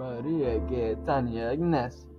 Maria que Agnes